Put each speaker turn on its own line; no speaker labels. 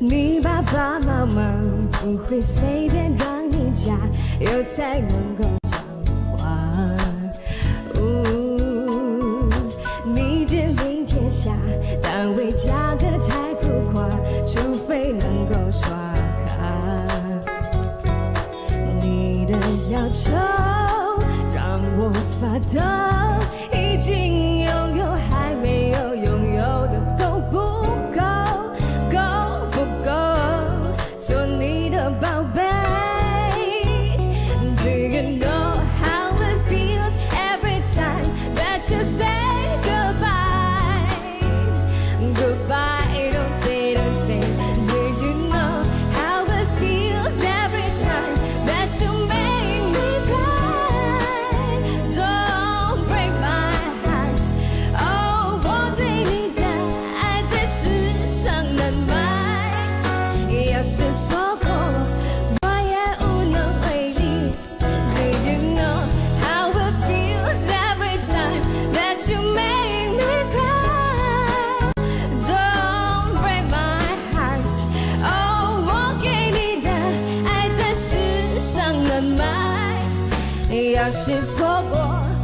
你爸爸妈妈不会随便让你加油才能够讲话。呜，你肩并天下，单位价格太浮夸，除非能够刷卡。你的要求让我发抖，that you say goodbye? Goodbye, don't say, don't say. Do you know how it feels every time that you make me cry? Don't break my heart. Oh，我对你的爱在世上难买，要是错过， e a gente jogou